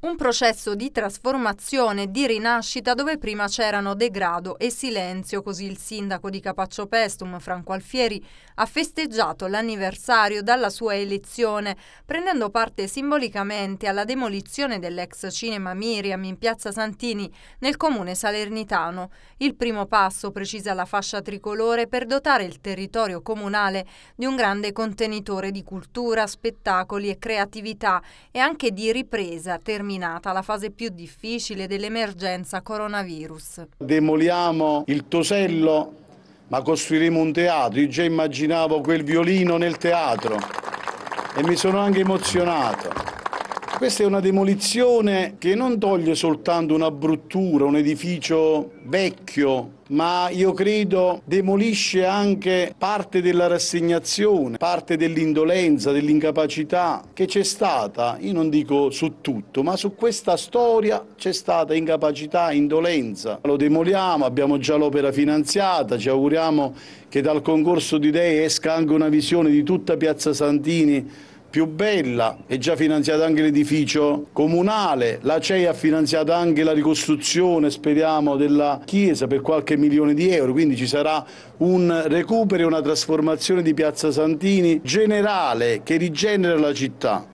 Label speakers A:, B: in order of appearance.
A: Un processo di trasformazione e di rinascita dove prima c'erano degrado e silenzio, così il sindaco di Capaccio Pestum, Franco Alfieri, ha festeggiato l'anniversario dalla sua elezione, prendendo parte simbolicamente alla demolizione dell'ex cinema Miriam in piazza Santini nel comune salernitano. Il primo passo, precisa la fascia tricolore, per dotare il territorio comunale di un grande contenitore di cultura, spettacoli e creatività e anche di ripresa terminale terminata la fase più difficile dell'emergenza coronavirus.
B: Demoliamo il Tosello, ma costruiremo un teatro. Io già immaginavo quel violino nel teatro e mi sono anche emozionato. Questa è una demolizione che non toglie soltanto una bruttura, un edificio vecchio, ma io credo demolisce anche parte della rassegnazione, parte dell'indolenza, dell'incapacità che c'è stata, io non dico su tutto, ma su questa storia c'è stata incapacità, indolenza. Lo demoliamo, abbiamo già l'opera finanziata, ci auguriamo che dal concorso di idee esca anche una visione di tutta Piazza Santini più bella, è già finanziato anche l'edificio comunale, la CEI ha finanziato anche la ricostruzione, speriamo, della chiesa per qualche milione di euro, quindi ci sarà un recupero e una trasformazione di Piazza Santini generale che rigenera la città.